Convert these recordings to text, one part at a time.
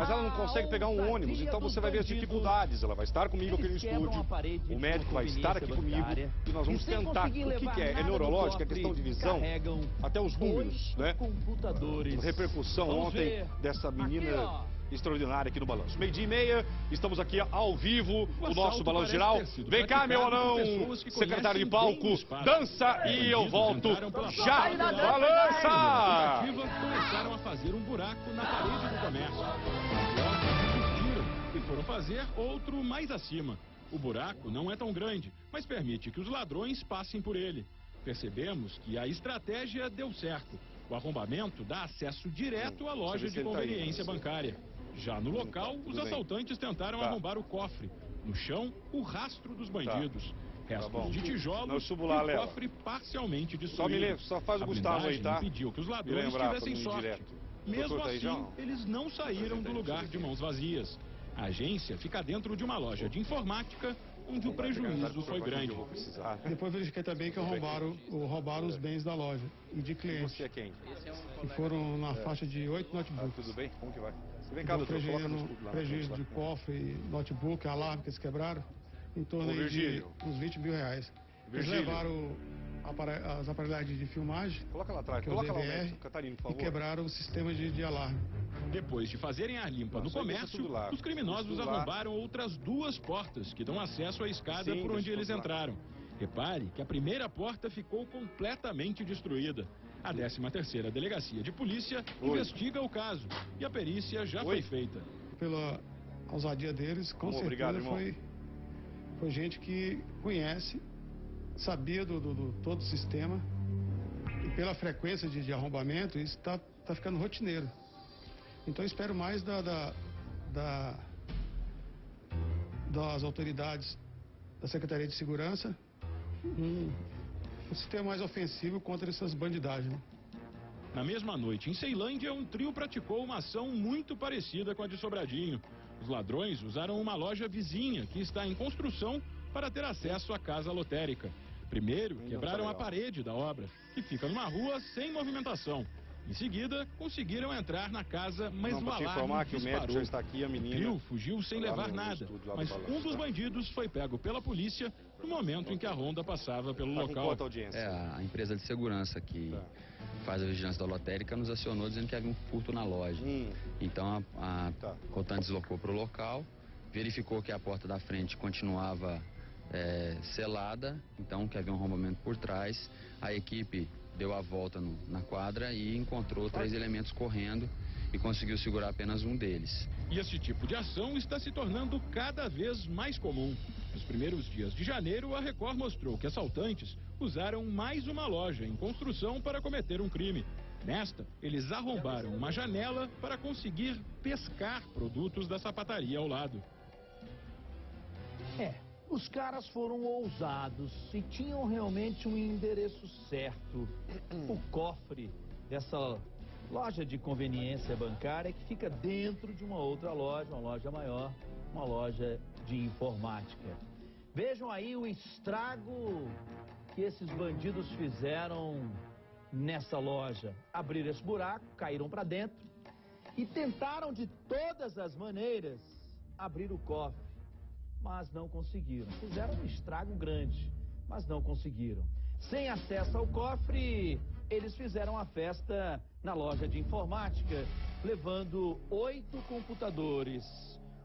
mas ela não consegue pegar um ônibus, então você vai ver as dificuldades. Ela vai estar comigo aqui no estúdio, o médico vai estar aqui comigo e nós vamos tentar. O que, que é? É neurológica, é questão de visão? Até os números, né? A repercussão ontem dessa menina extraordinária aqui no Balanço. Meio dia e meia, estamos aqui ao vivo, o, o nosso Balanço Geral. Vem cá, meu anão, secretário de palco, dança e eu volto já. Balança! começaram a fazer um buraco na parede do comércio. e foram fazer outro mais acima. O buraco não é tão grande, mas permite que os ladrões passem por ele. Percebemos que a estratégia deu certo. O arrombamento dá acesso direto à loja de conveniência bancária. Já no local, os assaltantes tentaram tá. arrombar o cofre. No chão, o rastro dos bandidos. Tá. Restos tá de tijolos e lá, o cofre parcialmente destruído. Só, me lembro, só faz o Gustavo aí, tá? pediu que os ladrões tivessem sorte. Direto. Mesmo assim, eles não saíram do lugar de mãos vazias. A agência fica dentro de uma loja de informática onde o prejuízo foi grande. Depois verifiquei também que roubaram, roubaram os bens da loja e de clientes. Você é quem? Que foram na faixa de oito notebooks. Ah, tudo bem? Como que vai? Vem cá, doutor, prejuízo, prejuízo de cofre, notebook, alarme que eles quebraram, em torno de uns 20 mil reais. Eles levaram as aparelhagens de filmagem, coloca lá atrás, que é coloca DVR, lá o médico, Catarino, por favor. e quebraram o sistema de, de alarme. Depois de fazerem a limpa no comércio, os criminosos arrombaram outras duas portas que dão acesso à escada Sim, por onde eles entraram. Repare que a primeira porta ficou completamente destruída. A 13ª Delegacia de Polícia Oi. investiga o caso e a perícia já Oi. foi feita. Pela ousadia deles, com certeza obrigado, foi, foi gente que conhece, sabia do, do, do todo o sistema e pela frequência de, de arrombamento, isso está tá ficando rotineiro. Então espero mais da, da, da, das autoridades da Secretaria de Segurança um, um sistema mais ofensivo contra essas bandidagens. Né? Na mesma noite, em Ceilândia, um trio praticou uma ação muito parecida com a de Sobradinho. Os ladrões usaram uma loja vizinha que está em construção para ter acesso à casa lotérica. Primeiro, quebraram a parede da obra, que fica numa rua sem movimentação. Em seguida, conseguiram entrar na casa, mas Não, o alarme informar que o médico já está aqui, a menina... Trio fugiu sem levar nada, mas um dos bandidos foi pego pela polícia no momento em que a ronda passava pelo tá local. É, a empresa de segurança que tá. faz a vigilância da lotérica nos acionou dizendo que havia um furto na loja. Hum. Então a, a tá. Cotan deslocou para o local, verificou que a porta da frente continuava é, selada, então que havia um arrombamento por trás. A equipe deu a volta no, na quadra e encontrou três elementos correndo e conseguiu segurar apenas um deles. E esse tipo de ação está se tornando cada vez mais comum. Nos primeiros dias de janeiro, a Record mostrou que assaltantes usaram mais uma loja em construção para cometer um crime. Nesta, eles arrombaram uma janela para conseguir pescar produtos da sapataria ao lado. É, os caras foram ousados e tinham realmente um endereço certo. O cofre dessa loja de conveniência bancária que fica dentro de uma outra loja, uma loja maior, uma loja de informática. Vejam aí o estrago que esses bandidos fizeram nessa loja. Abriram esse buraco, caíram para dentro e tentaram de todas as maneiras abrir o cofre mas não conseguiram. Fizeram um estrago grande, mas não conseguiram. Sem acesso ao cofre, eles fizeram a festa na loja de informática, levando oito computadores.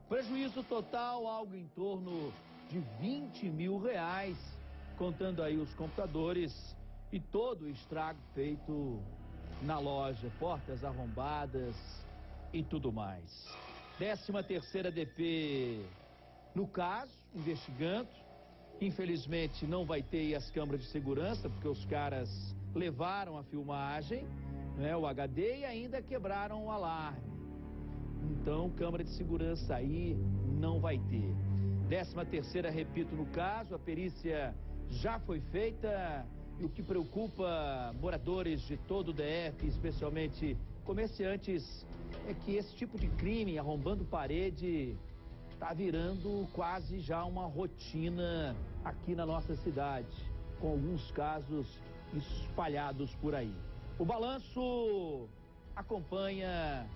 Prejuízo total, algo em torno de 20 mil reais, contando aí os computadores e todo o estrago feito na loja, portas arrombadas e tudo mais. 13 terceira DP no caso, investigando. Infelizmente não vai ter as câmeras de segurança, porque os caras levaram a filmagem, né, o HD, e ainda quebraram o alarme. Então, câmera de segurança aí não vai ter. Décima terceira, repito, no caso, a perícia já foi feita. E o que preocupa moradores de todo o DF, especialmente comerciantes, é que esse tipo de crime, arrombando parede, está virando quase já uma rotina aqui na nossa cidade, com alguns casos espalhados por aí. O balanço acompanha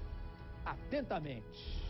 atentamente.